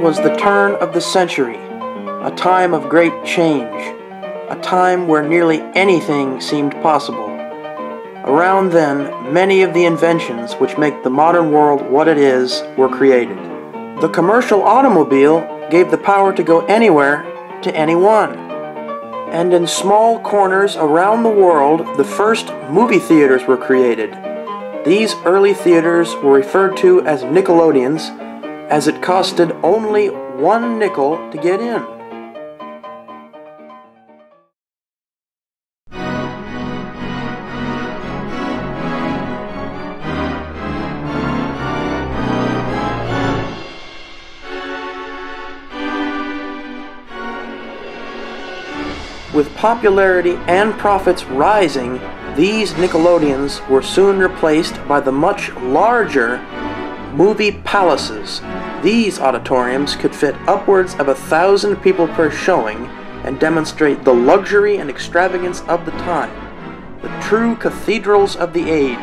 was the turn of the century, a time of great change, a time where nearly anything seemed possible. Around then, many of the inventions which make the modern world what it is were created. The commercial automobile gave the power to go anywhere to anyone. And in small corners around the world, the first movie theaters were created. These early theaters were referred to as Nickelodeons, as it costed only one nickel to get in. With popularity and profits rising, these Nickelodeons were soon replaced by the much larger movie palaces. These auditoriums could fit upwards of a thousand people per showing and demonstrate the luxury and extravagance of the time, the true cathedrals of the age.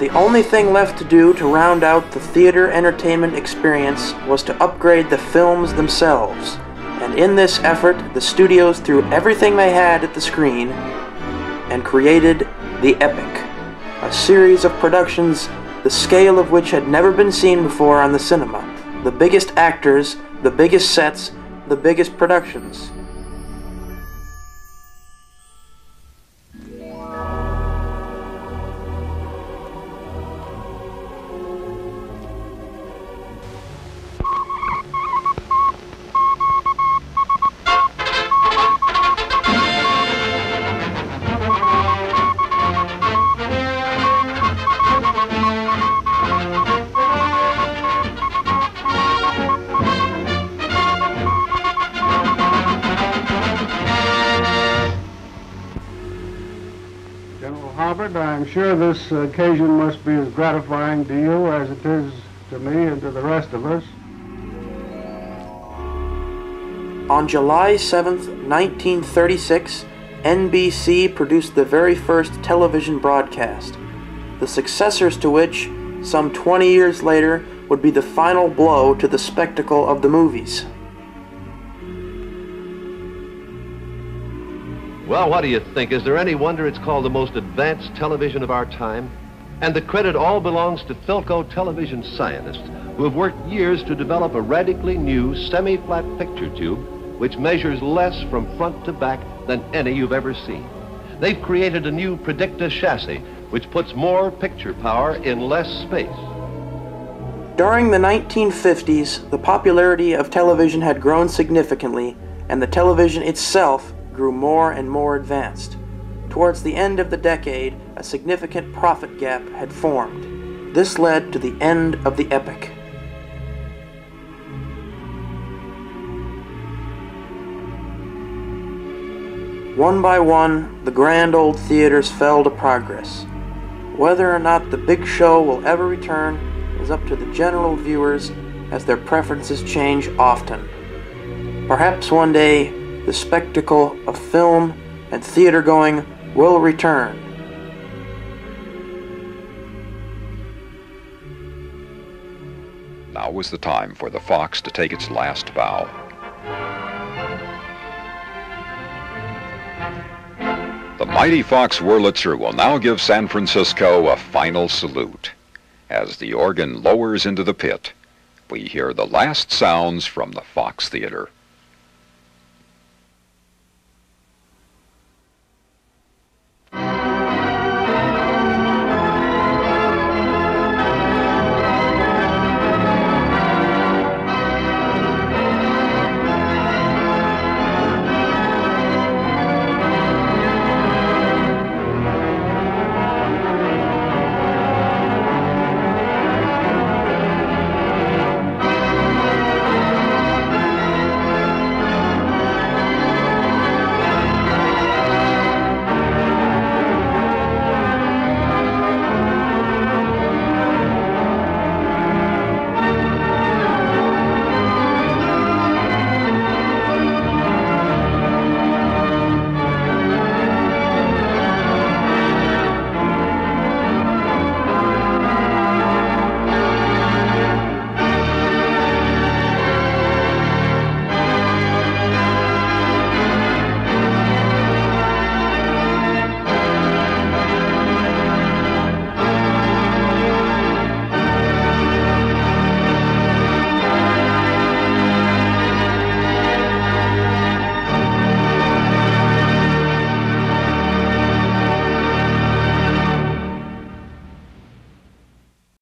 The only thing left to do to round out the theater entertainment experience was to upgrade the films themselves. And in this effort, the studios threw everything they had at the screen and created The Epic, a series of productions the scale of which had never been seen before on the cinema. The biggest actors, the biggest sets, the biggest productions. General Hobart, I'm sure this occasion must be as gratifying to you as it is to me and to the rest of us. On July 7th, 1936, NBC produced the very first television broadcast, the successors to which, some 20 years later, would be the final blow to the spectacle of the movies. Well, what do you think? Is there any wonder it's called the most advanced television of our time? And the credit all belongs to Philco television scientists who have worked years to develop a radically new semi-flat picture tube which measures less from front to back than any you've ever seen. They've created a new Predicta chassis which puts more picture power in less space. During the 1950s, the popularity of television had grown significantly, and the television itself grew more and more advanced. Towards the end of the decade, a significant profit gap had formed. This led to the end of the epic. One by one, the grand old theaters fell to progress. Whether or not the big show will ever return is up to the general viewers as their preferences change often. Perhaps one day the spectacle of film and theater going will return. Now was the time for the Fox to take its last bow. The mighty Fox Wurlitzer will now give San Francisco a final salute. As the organ lowers into the pit, we hear the last sounds from the Fox Theater.